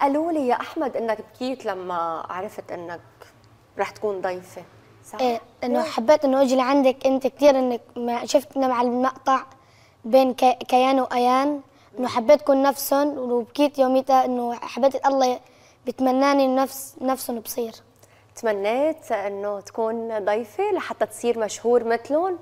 قالوا لي يا أحمد إنك بكيت لما عرفت إنك رح تكون ضيفة صح؟ إيه إنه حبيت إنه أجي لعندك أنت كثير إنك ما شفتنا مع المقطع بين كي- كيان وأيان إنه حبيت اكون نفسهم وبكيت يوميتها إنه حبيت الله بتمناني نفس نفسهم بصير. تمنيت إنه تكون ضيفة لحتى تصير مشهور مثلهم؟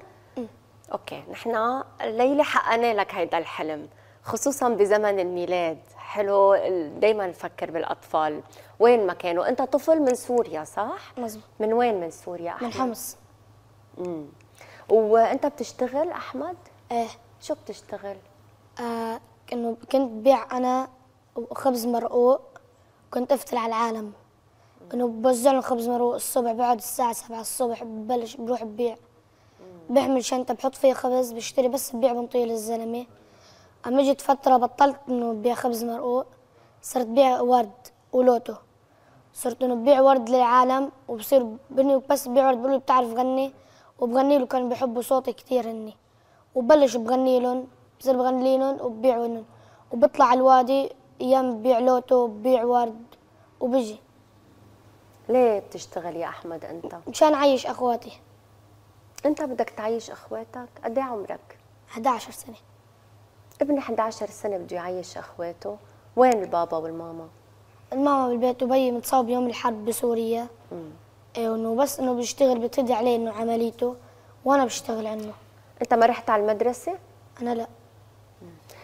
okay نحن الليلة حققنا لك هيدا الحلم. خصوصا بزمن الميلاد. حلو دائما نفكر بالأطفال. وين ما كانوا. أنت طفل من سوريا صح؟ مزبوط. من وين من سوريا أحمد؟ من حمص. امم وأنت بتشتغل أحمد؟ إيه. شو بتشتغل؟ آه انه كنت ببيع أنا خبز مرقوق. كنت أفتل على العالم. انه بوزع لهم خبز مرقوق الصبح بقعد الساعة 7 الصبح ببلش بروح ببيع. بحمل شنطة بحط فيها خبز بشتري بس ببيع بنطيه للزلمة اما اجت فترة بطلت إنه ببيع خبز مرقوق صرت بيع ورد ولوتو. صرت إنه ببيع ورد للعالم وبصير بني بس ببيع ورد بقول بتعرف غني؟ وبغني له كانوا بيحبوا صوتي كثير هني. وبلش بغني لهم بصير بغني لهم وببيع لهم. وبطلع على الوادي أيام ببيع لوتو ببيع ورد وبجي ليه بتشتغل يا أحمد أنت؟ مشان اعيش أخواتي. أنت بدك تعيش أخواتك؟ قد إيه عمرك؟ 11 سنة. ابني 11 سنة بده يعيش أخواته. وين البابا والماما؟ الماما بالبيت وبي متصاب يوم الحرب بسوريا. إيه إنه بس إنه بيشتغل بتدي عليه إنه عمليته. وأنا بشتغل عنه. أنت ما رحت على المدرسة؟ أنا لا.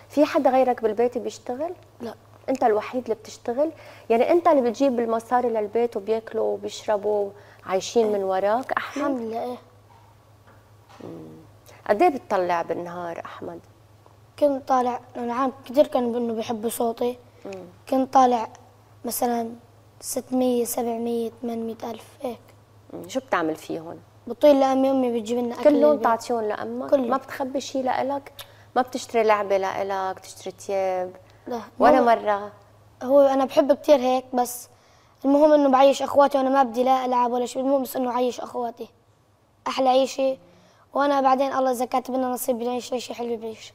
في حدا غيرك بالبيت بيشتغل؟ لا. أنت الوحيد اللي بتشتغل؟ يعني أنت اللي بتجيب المصاري للبيت وبياكلوا وبيشربوا عايشين من وراك أحمد؟ الحمد لله إيه. قد إيه بتطلع بالنهار أحمد؟ كنت طالع أنا عام كثير كانوا إنه بيحبوا صوتي. كنت طالع مثلا 600 700 800 ألف هيك. شو بتعمل فيهم بطيل لأمي أمي بتجيب لنا أكل كلهم للبيت. تعطيهم لأمك؟ كلهم. ما بتخبي شيء لإلك؟ ما بتشتري لعبة لإلك تشتري ثياب؟ لا. ولا هو- مرة؟ هو أنا بحب كثير هيك بس المهم إنه بعيش أخواتي وأنا ما بدي لا ألعب ولا شيء المهم بس إنه عيش أخواتي. أحلى عيشة. وأنا بعدين الله إذا كاتب لنا نصيب بنعيش عيشة حلوة بعيش.